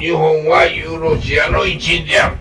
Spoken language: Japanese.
日本はユーロシアの一員である。